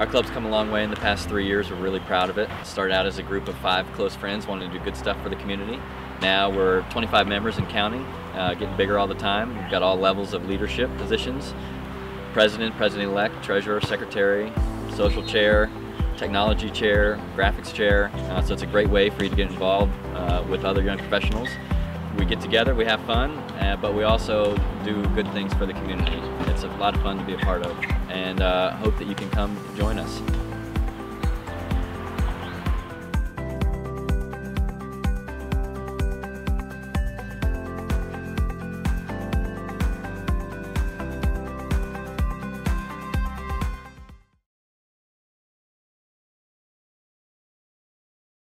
Our club's come a long way in the past three years. We're really proud of it. Started out as a group of five close friends wanting to do good stuff for the community. Now we're 25 members and counting, uh, getting bigger all the time. We've got all levels of leadership positions. President, President-elect, Treasurer, Secretary, Social Chair, Technology Chair, Graphics Chair. Uh, so it's a great way for you to get involved uh, with other young professionals. We get together, we have fun, uh, but we also do good things for the community. It's a lot of fun to be a part of and uh, hope that you can come join us.